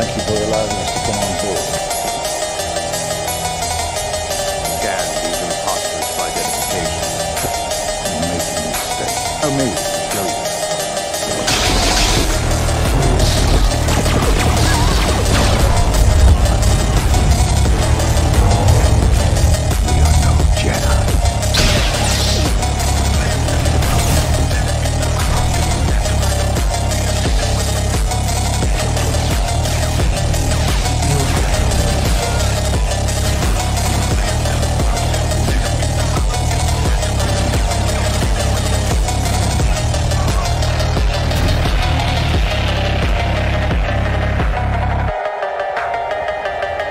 Thank you for allowing us to come on.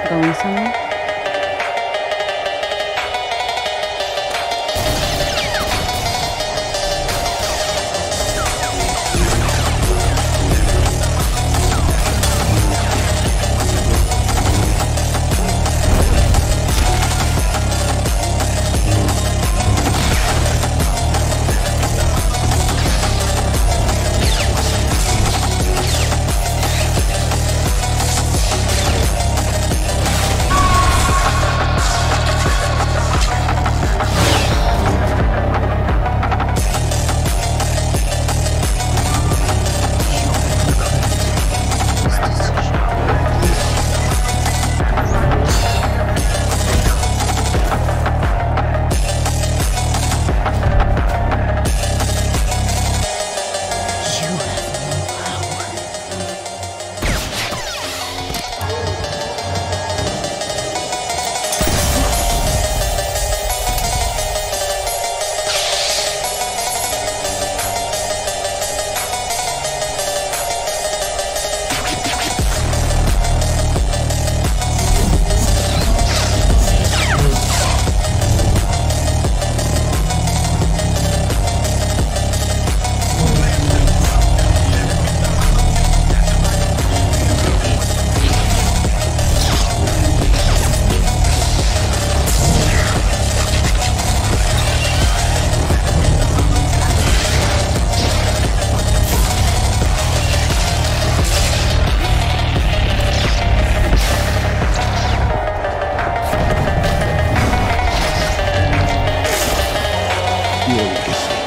going somewhere? furious.